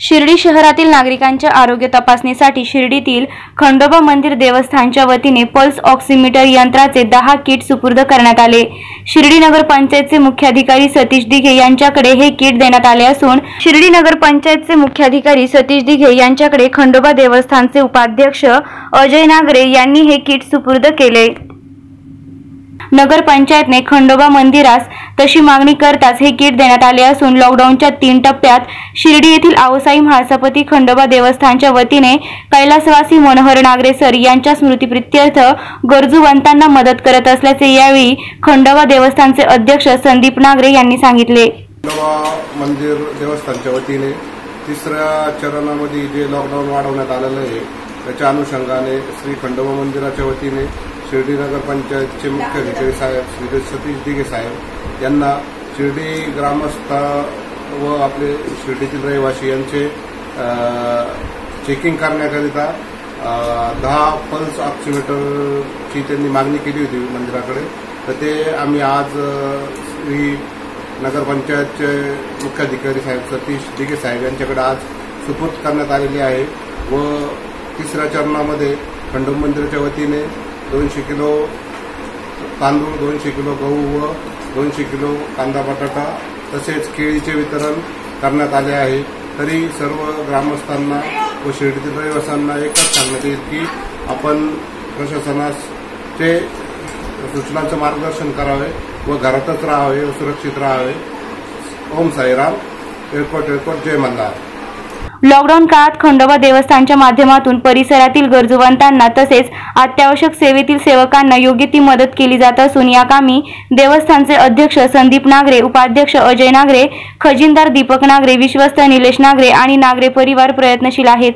शिर्डी शहरातील नागरिकांच्या आरोग्य तपासणीसाठी शिर्डीतील खंडोबा मंदिर देवस्थानच्या वतीने पल्स ऑक्सिमीटर यंत्राचे दहा किट सुपूर्द करण्यात आले. शिर्डी नगर पंचायतचे मुख्याधिकारी सतीश दिघे यांच्याकडे हे किट देण्यात आले असून शिर्डी नगर पंचायतचे मुख्याधिकारी सतीश दिघे यांच्याकडे खंडोबा देवस्थानचे उपाध्यक्ष अजय नागरे यांनी हे किट सुपूर्द केले. नगरपंचायतने खंडोबा मंदिरास तशी मागणी करताच हे किट देण्यात आले असून लॉकडाऊनच्या तीन टप्प्यात शिर्डी येथील आवसाई महासपती खंडोबा देवस्थानच्या वतीने कैलासवासी मनोहर नागरे सर यांच्या स्मृतीप्रित्यर्थ गरजूवंतांना मदत करत असल्याचे यावेळी खंडोबा देवस्थानचे अध्यक्ष संदीप नागरे यांनी सांगितले. मंदिर देवस्थानच्या वतीने तिसऱ्या चरणामध्ये जे लॉकडाऊन वाढवण्यात आलेलं आहे त्याच्या अनुषंगाने श्री खंडोबा मंदिराच्या वतीने शिर्डी नगरपंचायतचे मुख्य अधिकारी साहेब श्री सतीश दिघे साहेब यांना शिर्डी ग्रामस्थ व आपले शिर्डीतील रहिवासी यांचे चेकिंग करण्याकरिता दहा पल्स ऑक्सिमीटरची त्यांनी मागणी केली होती मंदिराकडे. तर ते आम्ही आज श्री नगरपंचायतचे मुख्याधिकारी साहेब सतीश दिघे साहेब यांच्याकडे आज सुपूर्द करण्यात आलेली आहे व तिसऱ्या चरणामध्ये खंडोब मंदिराच्या वतीने दोनशे किलो तांदूळ दोनशे किलो गहू व दोनशे किलो कांदा बटाटा तसेच केळीचे वितरण करण्यात आले आहे. तरी सर्व ग्रामस्थांना व शिर्डीतील रहिवाशांना एकच सांगण्यात येईल की आपण प्रशासनाचे सूचनांचं मार्गदर्शन करावे व घरातच राहावे व सुरक्षित राहावे. ओम साईराम. Airport airport. जय मल्हार. लॉकडाऊन काळात खंडोबा देवस्थानच्या माध्यमातून परिसरातील गरजूवंतांना तसेच अत्यावश्यक सेवेतील सेवकांना योग्य ती मदत केली जात असून या कामी देवस्थानचे अध्यक्ष संदीप नागरे उपाध्यक्ष अजय नागरे खजिनदार दीपक नागरे विश्वस्त निलेश नागरे आणि नागरे परिवार प्रयत्नशील आहेत.